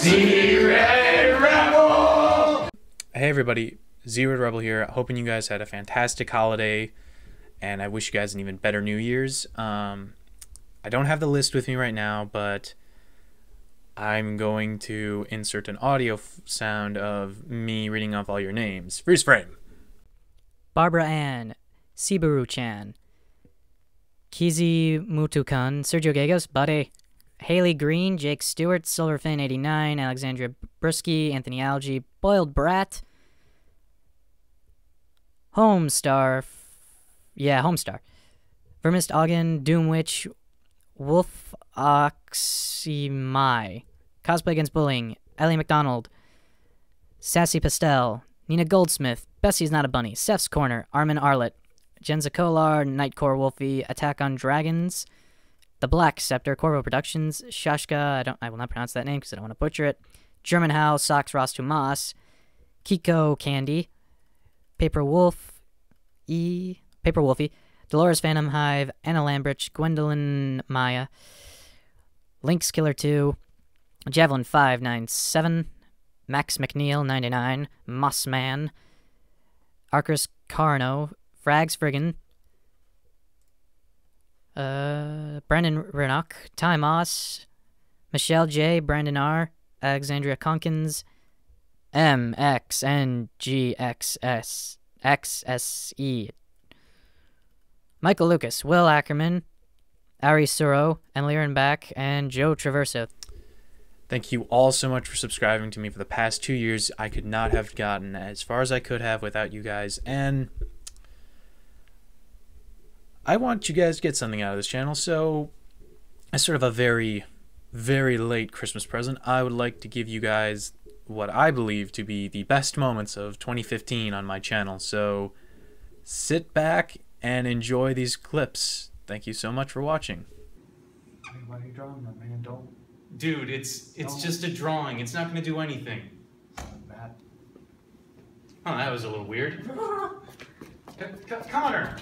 Z-Red Rebel! Hey everybody, Z-Red Rebel here. Hoping you guys had a fantastic holiday, and I wish you guys an even better New Year's. Um, I don't have the list with me right now, but I'm going to insert an audio sound of me reading off all your names. Freeze frame. Barbara Ann, Sibaru Chan, Kizi Mutukan, Sergio Gagos, Buddy, Haley Green, Jake Stewart, Silverfin89, Alexandria Brusky, Anthony Algie, Boiled Brat, Homestar, yeah, Homestar, Vermist Ogden, Doomwitch, Wolf Oxymai, Cosplay Against Bullying, Ellie McDonald, Sassy Pastel, Nina Goldsmith, Bessie's Not a Bunny, Seth's Corner, Armin Arlert, Jenza Kolar, Nightcore Wolfie, Attack on Dragons, The Black Scepter, Corvo Productions, Shashka, I don't I will not pronounce that name because I don't want to butcher it. German House, Sox Ross Tomas, Kiko Candy, Paper Wolf, E Paper Wolfie, Dolores Phantom Hive, Anna Lambrich, Gwendolyn Maya, Lynx Killer 2, Javelin 597, Max McNeil 99, Mossman, Arcus Carno, Frags Friggin, uh, Brandon Rennock, Ty Moss, Michelle J, Brandon R, Alexandria Conkins, M X N G X S X S E, Michael Lucas, Will Ackerman, Ari Suro, Emily Ehrenbach, and Joe Traverso. Thank you all so much for subscribing to me for the past two years. I could not have gotten as far as I could have without you guys, and I want you guys to get something out of this channel. So, as sort of a very, very late Christmas present, I would like to give you guys what I believe to be the best moments of 2015 on my channel. So, sit back and enjoy these clips. Thank you so much for watching. Why are you drawing that, man? Don't. Dude, it's it's No. just a drawing. It's not going to do anything. Matt. Oh, that was a little weird. Connor.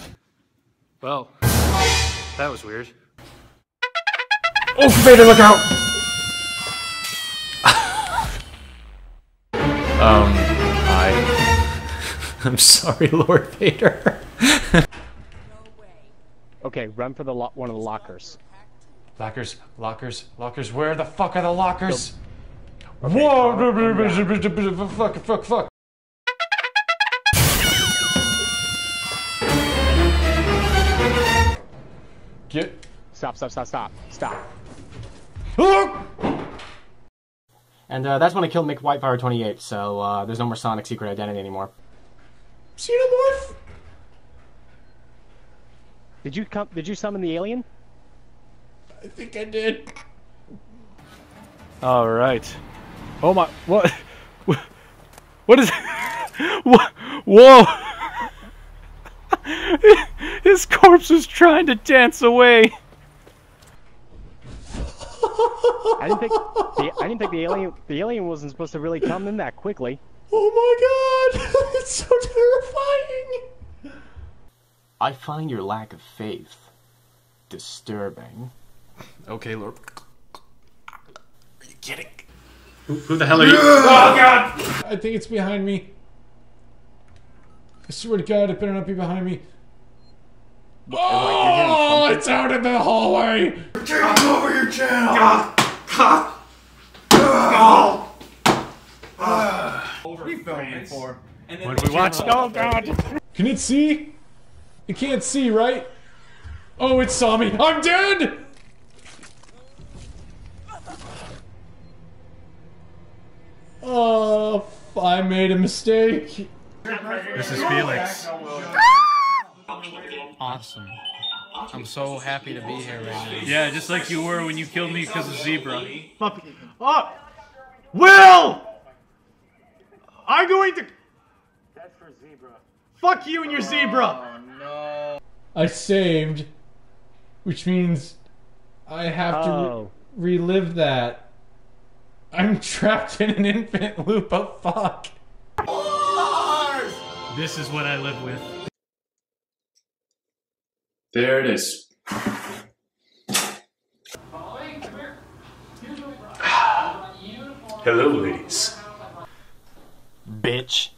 Well, that was weird. Oh, Vader, look out! Um, I. I'm sorry, Lord Vader. Okay, run for the lo- one of the lockers. Lockers, lockers, lockers. Where the fuck are the lockers? Whoa! Fuck, fuck, fuck. Get. Stop, stop, stop, stop, stop. And uh, that's when I killed Mick Whitefire 28, so uh, there's no more Sonic Secret Identity anymore. Xenomorph? Did you come? Did you summon the alien? I think I did. All right. Oh my! What? What is? What? Whoa! His corpse was trying to dance away. I didn't think the, I didn't think the alien the alien wasn't supposed to really come in that quickly. Oh my god! it's so terrifying! I find your lack of faith disturbing. Okay, Lord. Are you kidding? Who the hell are you? Oh god! I think it's behind me. I swear to god, it better not be behind me. Oh, it's out in the hallway! Get over your channel! God! God! Oh! What are you filming for? And then What did we watch? Oh God! Can it see? It can't see, right? Oh, it saw me. I'm dead! Oh, f- I made a mistake. This is Felix. Awesome. I'm so happy to be here right now. Yeah, just like you were when you killed me because of zebra. Oh, Will! I'm going to. That's for zebra. Fuck you and your zebra. Oh, no. I saved, which means I have to Oh. re- relive that. I'm trapped in an infinite loop of fuck. This is what I live with. There it is. Hello, ladies. Bitch.